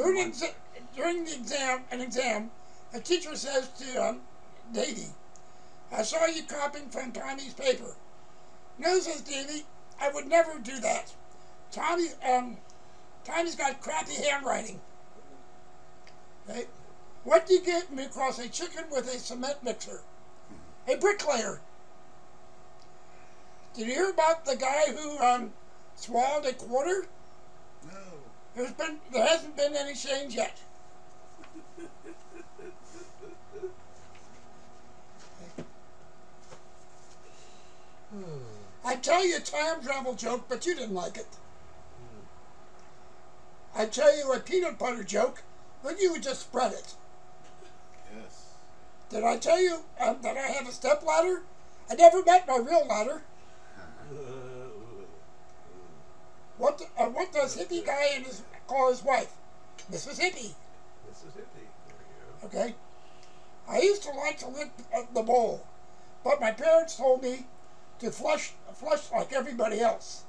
During, exa- during the exam, an exam, a teacher says to um, Davy, I saw you copying from Tommy's paper. No, says Davy, I would never do that. Tommy, um, Tommy's got crappy handwriting. Okay? What do you get across a chicken with a cement mixer? A bricklayer. Did you hear about the guy who um, swallowed a quarter? No. There's been there hasn't been any change yet. I tell you a time travel joke, but you didn't like it. I tell you a peanut butter joke, but you would just spread it. Yes. Did I tell you um, that I have a step ladder? I never met my real ladder. What does hippie guy and his call his wife? Mrs. Hippie. Mrs. is hippie. There you Okay. I used to like to lick the bowl, but my parents told me to flush flush like everybody else.